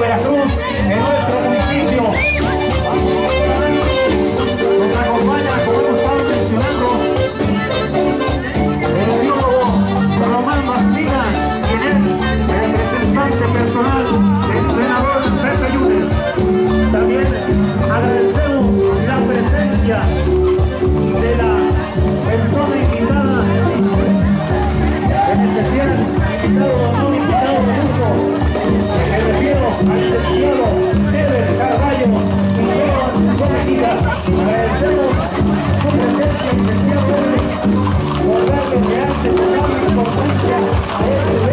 Veracruz, el Agradecemos su presencia y especialmente por darle realmente a este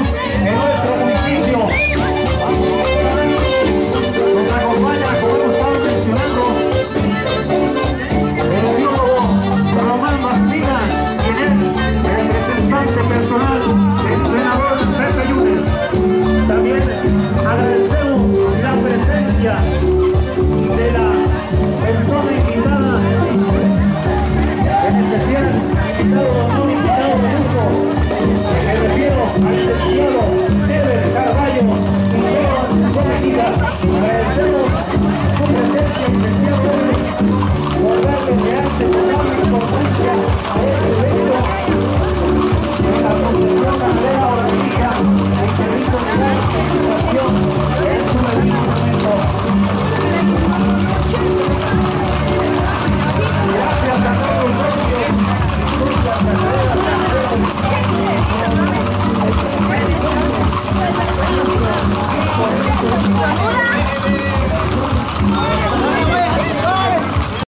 Ooh.